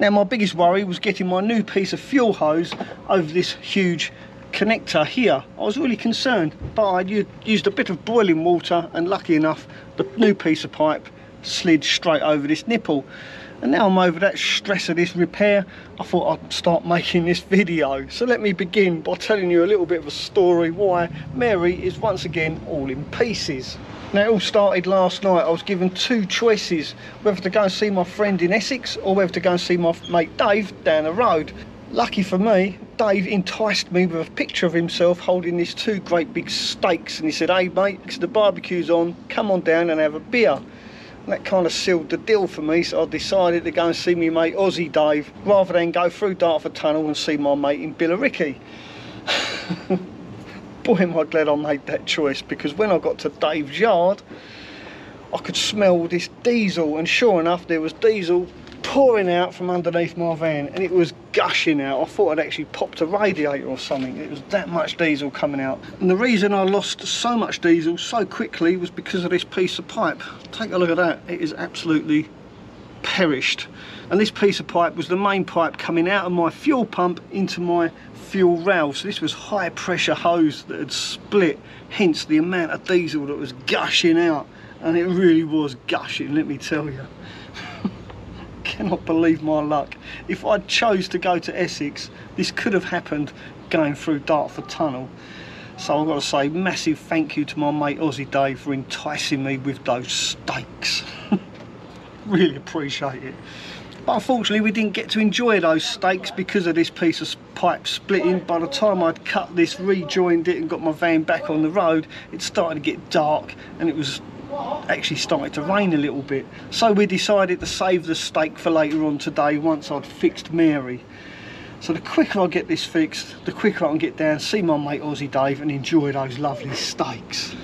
Now my biggest worry was getting my new piece of fuel hose over this huge connector here. I was really concerned, but I used a bit of boiling water and lucky enough, the new piece of pipe slid straight over this nipple. And now I'm over that stress of this repair, I thought I'd start making this video. So let me begin by telling you a little bit of a story why Mary is once again all in pieces. Now it all started last night. I was given two choices, whether to go and see my friend in Essex or whether to go and see my mate Dave down the road. Lucky for me, Dave enticed me with a picture of himself holding these two great big steaks and he said, hey mate, the barbecue's on, come on down and have a beer. That kind of sealed the deal for me, so I decided to go and see my mate Aussie Dave rather than go through Dartford Tunnel and see my mate in Billericay. Boy am I glad I made that choice because when I got to Dave's yard I could smell this diesel and sure enough there was diesel pouring out from underneath my van and it was gushing out. I thought I'd actually popped a radiator or something. It was that much diesel coming out. And the reason I lost so much diesel so quickly was because of this piece of pipe. Take a look at that. It is absolutely perished. And this piece of pipe was the main pipe coming out of my fuel pump into my fuel rail. So this was high pressure hose that had split, hence the amount of diesel that was gushing out. And it really was gushing, let me tell you cannot believe my luck. If I chose to go to Essex, this could have happened going through Dartford Tunnel. So I've got to say massive thank you to my mate Aussie Dave for enticing me with those steaks. really appreciate it. But unfortunately we didn't get to enjoy those steaks because of this piece of pipe splitting. By the time I'd cut this, rejoined it and got my van back on the road, it started to get dark and it was actually started to rain a little bit. So we decided to save the steak for later on today once I'd fixed Mary. So the quicker I get this fixed, the quicker I can get down, see my mate Aussie Dave and enjoy those lovely steaks.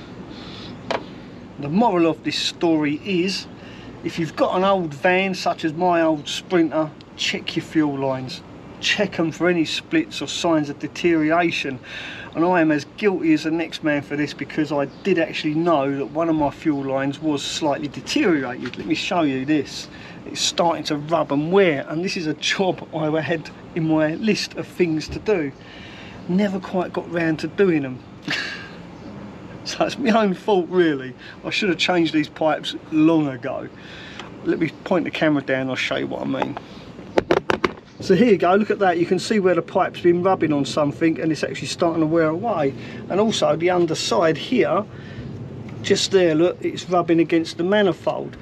The moral of this story is, if you've got an old van such as my old Sprinter, check your fuel lines. Check them for any splits or signs of deterioration and I am as guilty as the next man for this because I did actually know that one of my fuel lines was slightly deteriorated. Let me show you this. It's starting to rub and wear and this is a job I had in my list of things to do. Never quite got round to doing them. so it's my own fault really. I should have changed these pipes long ago. Let me point the camera down, I'll show you what I mean. So here you go, look at that, you can see where the pipe's been rubbing on something and it's actually starting to wear away. And also the underside here, just there, look, it's rubbing against the manifold.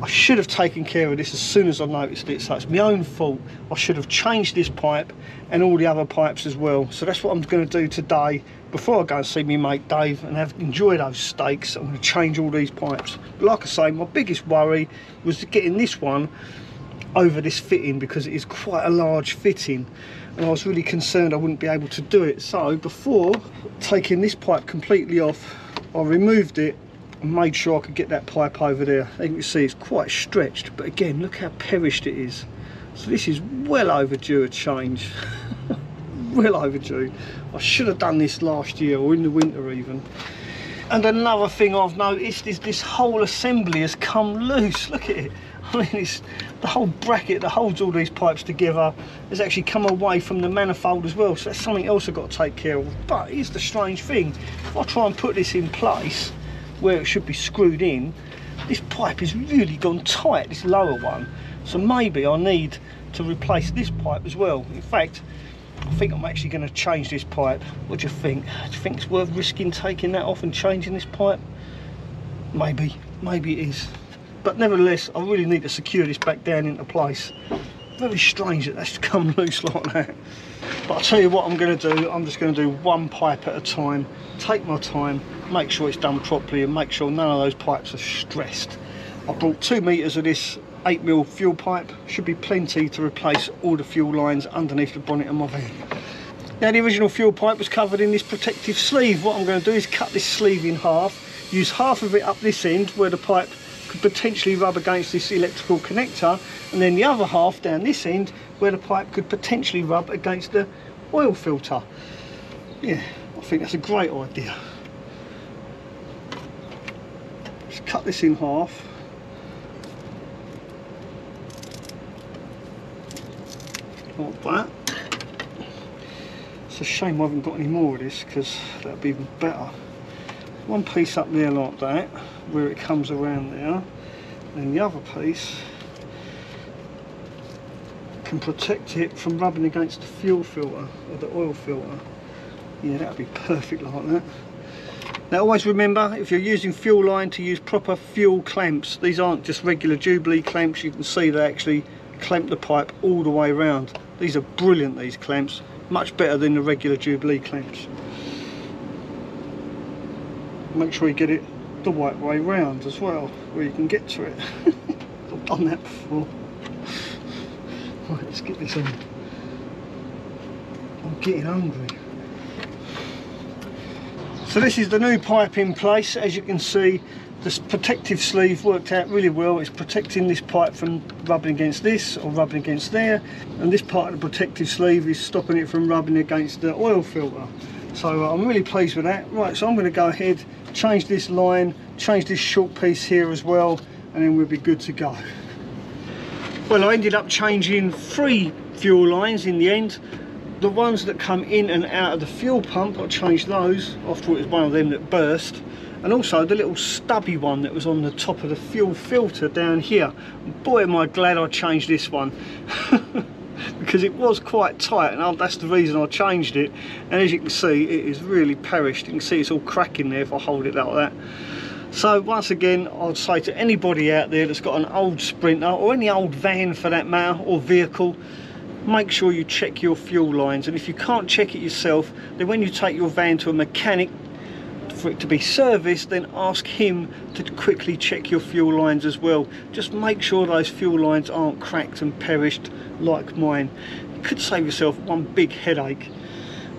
I should have taken care of this as soon as I noticed it, so it's my own fault. I should have changed this pipe and all the other pipes as well. So that's what I'm going to do today before I go and see my mate Dave and have enjoyed those steaks. I'm going to change all these pipes. But like I say, my biggest worry was getting this one over this fitting because it is quite a large fitting. And I was really concerned I wouldn't be able to do it. So before taking this pipe completely off I removed it and made sure I could get that pipe over there. As you can see it's quite stretched but again look how perished it is. So this is well overdue a change. Well overdue. I should have done this last year or in the winter even. And another thing I've noticed is this whole assembly has come loose. Look at it I mean, it's the whole bracket that holds all these pipes together has actually come away from the manifold as well. So that's something else I've got to take care of. But here's the strange thing. If I try and put this in place where it should be screwed in, this pipe is really gone tight, this lower one. So maybe I need to replace this pipe as well. In fact, I think I'm actually going to change this pipe. What do you think? Do you think it's worth risking taking that off and changing this pipe? Maybe, maybe it is but nevertheless I really need to secure this back down into place. Very strange that that's come loose like that. But I'll tell you what I'm going to do I'm just going to do one pipe at a time take my time make sure it's done properly and make sure none of those pipes are stressed. I brought two meters of this 8mm fuel pipe. Should be plenty to replace all the fuel lines underneath the bonnet of my van. Now the original fuel pipe was covered in this protective sleeve. What I'm going to do is cut this sleeve in half use half of it up this end where the pipe could potentially rub against this electrical connector and then the other half down this end where the pipe could potentially rub against the oil filter. Yeah, I think that's a great idea. Just cut this in half. like that. It's a shame I haven't got any more of this because that'd be even better. One piece up there like that, where it comes around there, and the other piece can protect it from rubbing against the fuel filter or the oil filter. Yeah, that'd be perfect like that. Now always remember, if you're using fuel line, to use proper fuel clamps. These aren't just regular Jubilee clamps, you can see they actually clamp the pipe all the way around. These are brilliant, these clamps. Much better than the regular Jubilee clamps. Make sure you get it the right way round as well, where you can get to it. I've done that before. Right, let's get this on. I'm getting hungry. So this is the new pipe in place. As you can see, this protective sleeve worked out really well. It's protecting this pipe from rubbing against this or rubbing against there. And this part of the protective sleeve is stopping it from rubbing against the oil filter. So uh, I'm really pleased with that. Right, so I'm going to go ahead, change this line, change this short piece here as well, and then we'll be good to go. Well, I ended up changing three fuel lines in the end. The ones that come in and out of the fuel pump, I changed those after it was one of them that burst. And also the little stubby one that was on the top of the fuel filter down here. Boy, am I glad I changed this one. because it was quite tight and that's the reason I changed it. And as you can see it is really perished. You can see it's all cracking there if I hold it like that. So once again, I'd say to anybody out there that's got an old Sprinter or any old van for that matter or vehicle, make sure you check your fuel lines. And if you can't check it yourself, then when you take your van to a mechanic for it to be serviced, then ask him to quickly check your fuel lines as well. Just make sure those fuel lines aren't cracked and perished like mine. You could save yourself one big headache.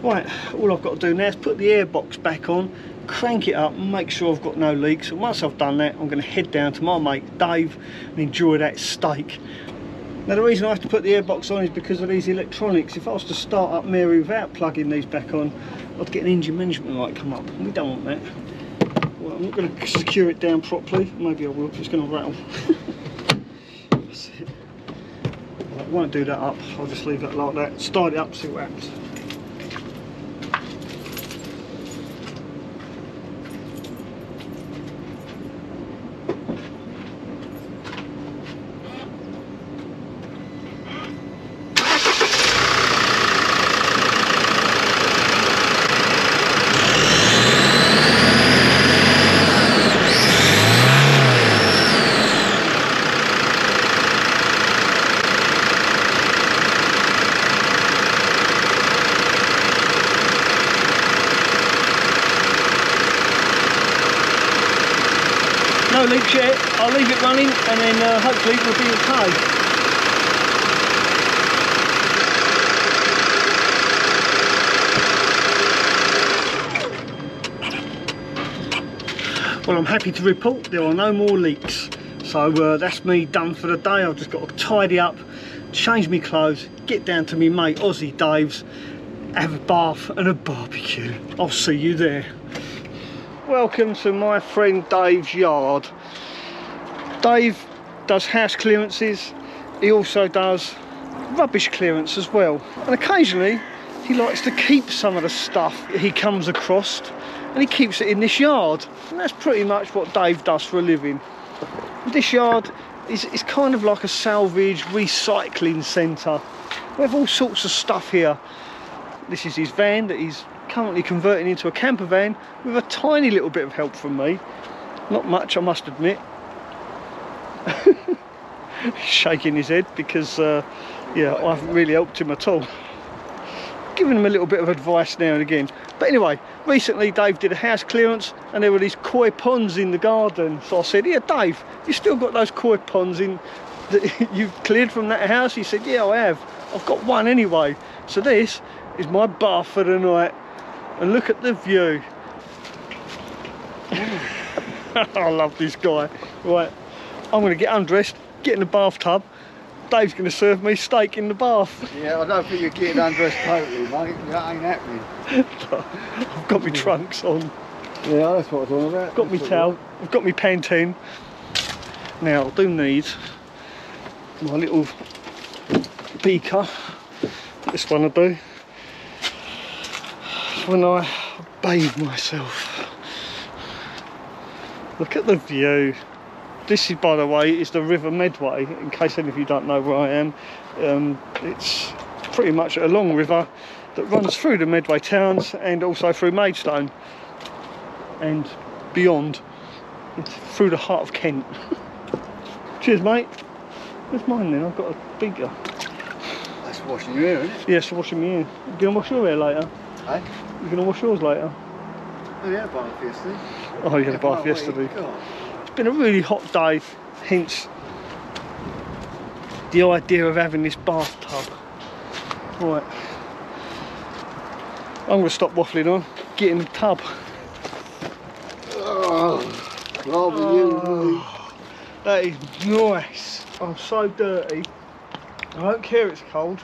Right, all I've got to do now is put the airbox back on crank it up make sure I've got no leaks and once I've done that I'm going to head down to my mate Dave and enjoy that steak now the reason I have to put the airbox on is because of these electronics. If I was to start up Mary without plugging these back on I'd get an engine management light come up. We don't want that. Well, I'm not going to secure it down properly. Maybe I will it's going to rattle. That's it. I won't do that up. I'll just leave that like that. Start it up see what happens I'll leave it running and then uh, hopefully it will be okay. Well, I'm happy to report there are no more leaks. So uh, that's me done for the day. I've just got to tidy up, change my clothes, get down to me mate Aussie Dave's, have a bath and a barbecue. I'll see you there welcome to my friend Dave's yard. Dave does house clearances, he also does rubbish clearance as well. And occasionally he likes to keep some of the stuff he comes across and he keeps it in this yard. And that's pretty much what Dave does for a living. This yard is, is kind of like a salvage recycling centre. We have all sorts of stuff here. This is his van that he's currently converting into a camper van with a tiny little bit of help from me. Not much, I must admit. Shaking his head because, uh, yeah, I haven't really helped him at all. Giving him a little bit of advice now and again. But anyway, recently Dave did a house clearance and there were these koi ponds in the garden. So I said, yeah, Dave, you still got those koi ponds in that you've cleared from that house? He said, yeah, I have. I've got one anyway. So this is my bath for the night and look at the view I love this guy right I'm going to get undressed get in the bathtub. Dave's going to serve me steak in the bath. Yeah I don't think you're getting undressed totally mate. That ain't happening. I've got my trunks on. Yeah that's what I was on about. I've got my towel. I've got my Pantene. Now I do need my little beaker. This one I do. When I bathe myself. Look at the view. This is, by the way, is the River Medway. In case any of you don't know where I am, um, it's pretty much a long river that runs through the Medway towns and also through Maidstone and beyond It's through the heart of Kent. Cheers, mate. Where's mine then? I've got a bigger. That's washing your hair, isn't it? Yes, washing me in. You gonna wash your hair later? Hey? You gonna wash yours later? Oh, yeah, bath yesterday. Oh, you had a bath yesterday. It's been a really hot day, hence the idea of having this bathtub. Right. I'm going to stop waffling on, get in the tub. Oh, Oh, that is nice. I'm so dirty. I don't care it's cold.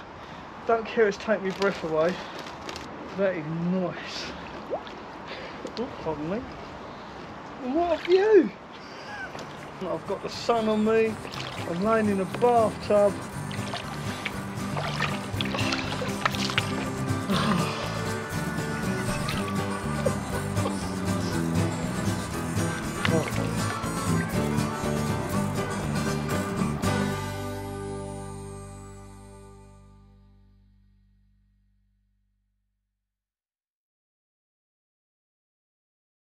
Don't care it's taking my breath away. That is nice. Oh, pardon me. What a view! I've got the sun on me. I'm laying in a bathtub.